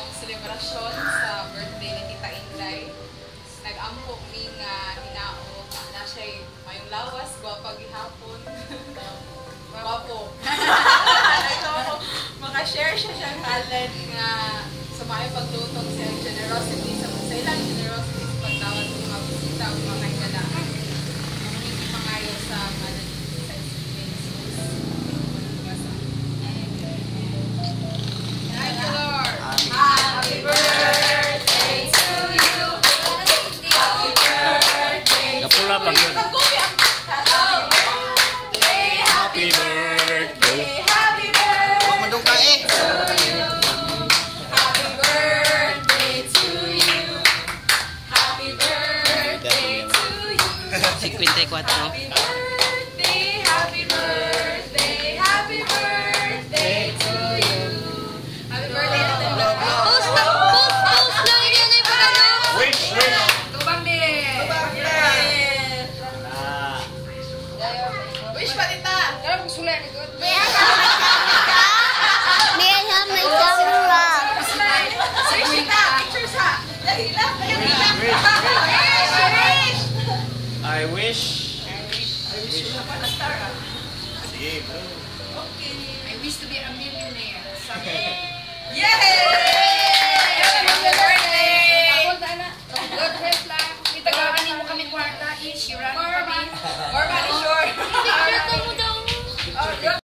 akong selebrasyon sa birthday ni Tita Inday. Nag-ampo mi nga hinaog na siya mayong lawas, gwapa gihapon. Gwapo. so, maka-share siya siyang talent nga sa may pagtutong sa generosity sa ilang generosity 54. Wish pa tita. Tara, magsulat. Good. I wish you na pala star, Okay. I wish to be a millionaire. Someday. Yay! Happy birthday! Good health lang. Itagawanin mo kami kwarta. Insurance kami. Or